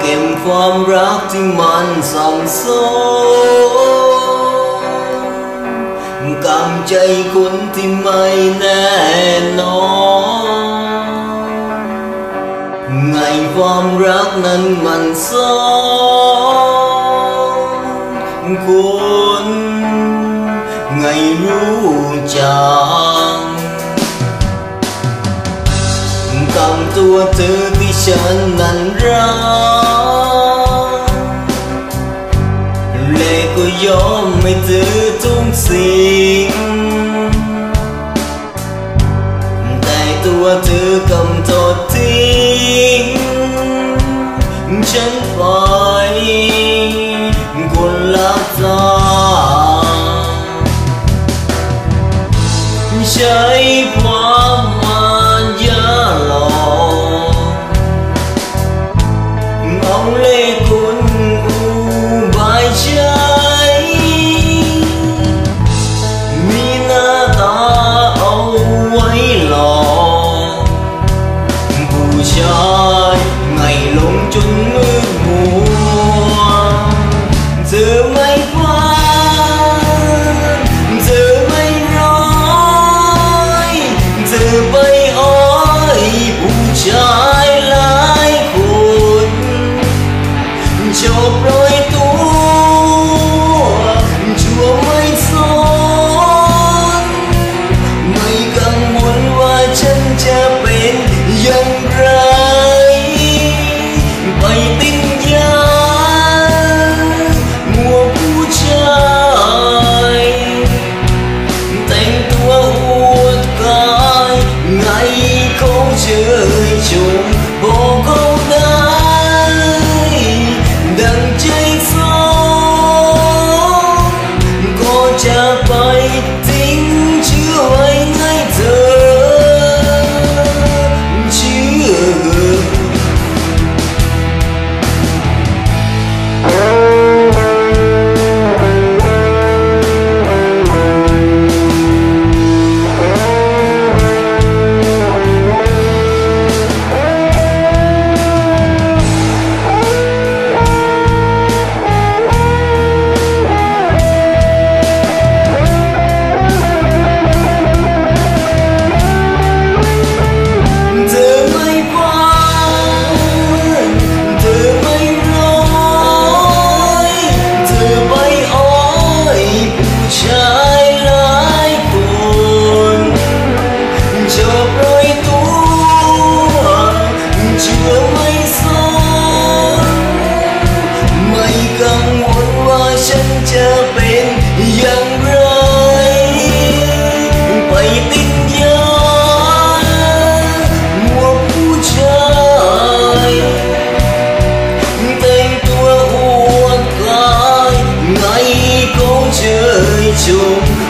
เก็บความรักที่มันสับสนกำใจคนที่ไม่แน่นอนไงความรักนั้นมันซ้อนคนไงรู้จักกำตัวเธอที่ฉันนั้นรัก ยอมไม่ถือทุกสิ่ง แต่ตัวเธอกำทอดทิ้งฉันปล่อย trời ngày lung chung mưa mùa giữa mây soon